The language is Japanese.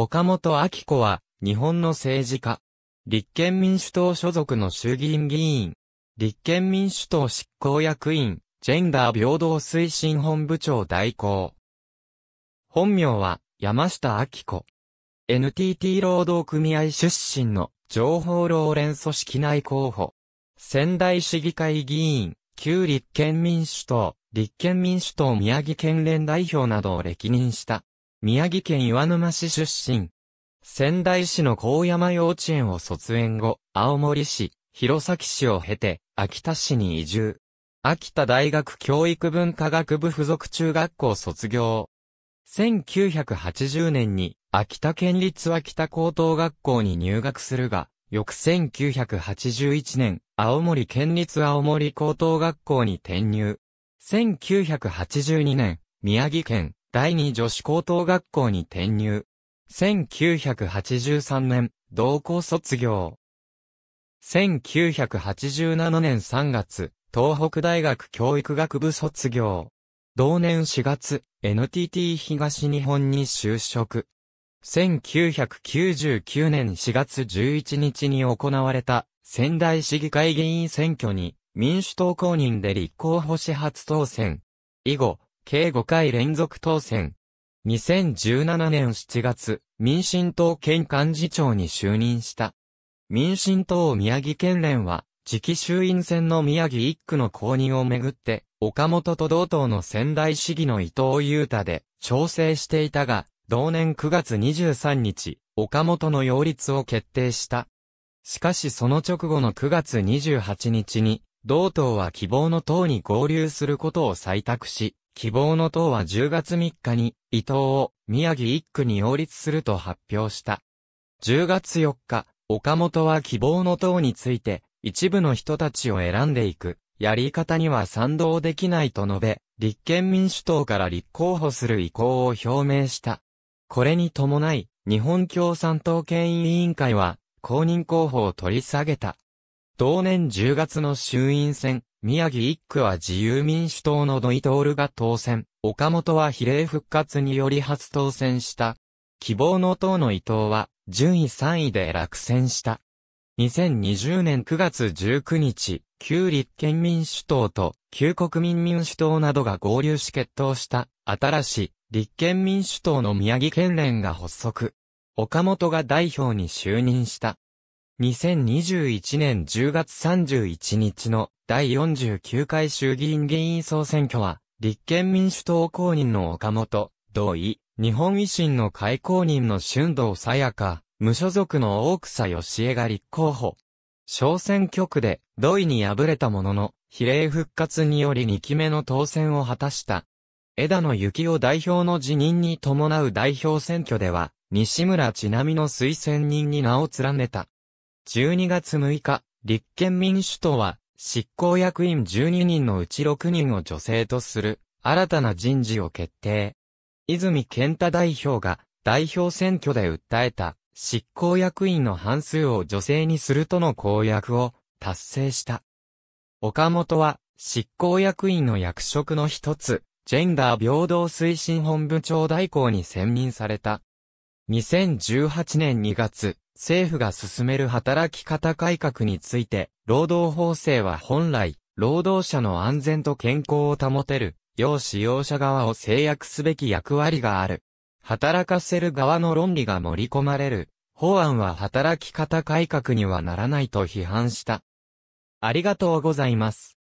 岡本明子は、日本の政治家。立憲民主党所属の衆議院議員。立憲民主党執行役員、ジェンダー平等推進本部長代行。本名は、山下明子。NTT 労働組合出身の情報老連組織内候補。仙台市議会議員、旧立憲民主党、立憲民主党宮城県連代表などを歴任した。宮城県岩沼市出身。仙台市の高山幼稚園を卒園後、青森市、弘前市を経て、秋田市に移住。秋田大学教育文化学部附属中学校卒業。1980年に秋田県立秋田高等学校に入学するが、翌1981年、青森県立青森高等学校に転入。1982年、宮城県第二女子高等学校に転入。1983年、同校卒業。1987年3月、東北大学教育学部卒業。同年4月、NTT 東日本に就職。1999年4月11日に行われた仙台市議会議員選挙に民主党公認で立候補し初当選。以後、計5回連続当選。2017年7月、民進党県幹事長に就任した。民進党宮城県連は、次期衆院選の宮城一区の公認をめぐって、岡本と同党の仙台市議の伊藤裕太で調整していたが、同年9月23日、岡本の擁立を決定した。しかしその直後の9月28日に、同党は希望の党に合流することを採択し、希望の党は10月3日に、伊藤を宮城一区に擁立すると発表した。10月4日、岡本は希望の党について、一部の人たちを選んでいく。やり方には賛同できないと述べ、立憲民主党から立候補する意向を表明した。これに伴い、日本共産党県委員会は、公認候補を取り下げた。同年10月の衆院選、宮城一区は自由民主党のドイトールが当選、岡本は比例復活により初当選した。希望の党の伊藤は、順位3位で落選した。2020年9月19日、旧立憲民主党と旧国民民主党などが合流し決闘した新しい立憲民主党の宮城県連が発足。岡本が代表に就任した。2021年10月31日の第49回衆議院議員総選挙は、立憲民主党公認の岡本、同意、日本維新の会公認の春藤さやか、無所属の大草義恵が立候補。小選挙区で、土井に敗れたものの、比例復活により2期目の当選を果たした。枝野幸男代表の辞任に伴う代表選挙では、西村ちなみの推薦人に名を連ねた。12月6日、立憲民主党は、執行役員12人のうち6人を女性とする、新たな人事を決定。泉健太代表が、代表選挙で訴えた、執行役員の半数を女性にするとの公約を達成した。岡本は執行役員の役職の一つ、ジェンダー平等推進本部長代行に選任された。2018年2月、政府が進める働き方改革について、労働法制は本来、労働者の安全と健康を保てる、要使用者側を制約すべき役割がある。働かせる側の論理が盛り込まれる。法案は働き方改革にはならないと批判した。ありがとうございます。